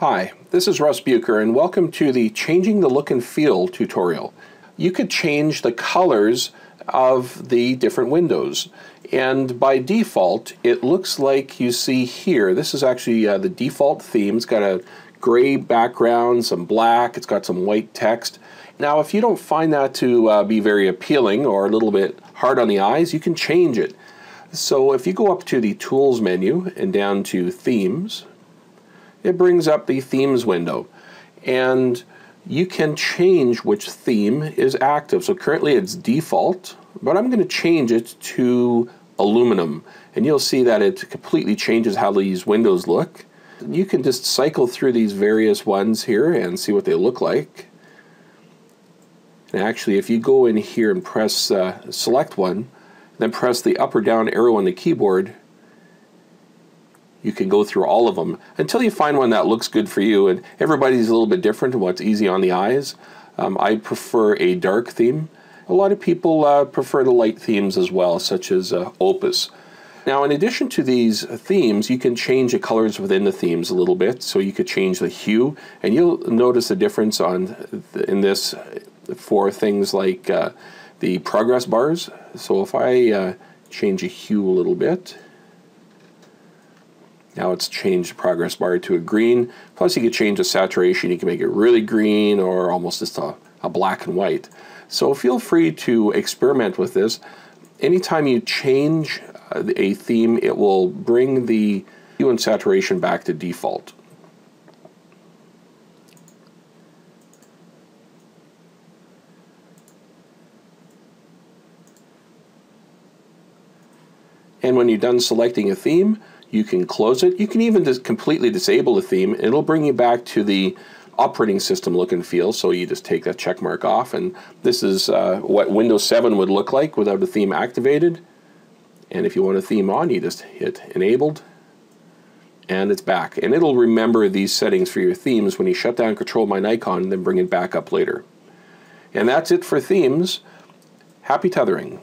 Hi, this is Russ Bucher and welcome to the Changing the Look and Feel tutorial. You could change the colors of the different windows and by default it looks like you see here. This is actually uh, the default theme. It's got a gray background, some black, it's got some white text. Now if you don't find that to uh, be very appealing or a little bit hard on the eyes, you can change it. So if you go up to the Tools menu and down to Themes, it brings up the themes window. And you can change which theme is active. So currently it's default, but I'm going to change it to aluminum. And you'll see that it completely changes how these windows look. You can just cycle through these various ones here and see what they look like. And actually, if you go in here and press uh, select one, then press the up or down arrow on the keyboard, you can go through all of them until you find one that looks good for you. And everybody's a little bit different and what's easy on the eyes. Um, I prefer a dark theme. A lot of people uh, prefer the light themes as well, such as uh, Opus. Now, in addition to these themes, you can change the colors within the themes a little bit. So you could change the hue, and you'll notice a difference on in this for things like uh, the progress bars. So if I uh, change the hue a little bit, now it's changed the progress bar to a green. Plus you can change the saturation. You can make it really green or almost just a, a black and white. So feel free to experiment with this. Anytime you change uh, a theme, it will bring the hue and saturation back to default. And when you're done selecting a theme, you can close it. You can even just completely disable the theme. It'll bring you back to the operating system look and feel. So you just take that check mark off. And this is uh, what Windows 7 would look like without the theme activated. And if you want a theme on, you just hit enabled and it's back. And it'll remember these settings for your themes when you shut down Control My Nikon and then bring it back up later. And that's it for themes. Happy tethering.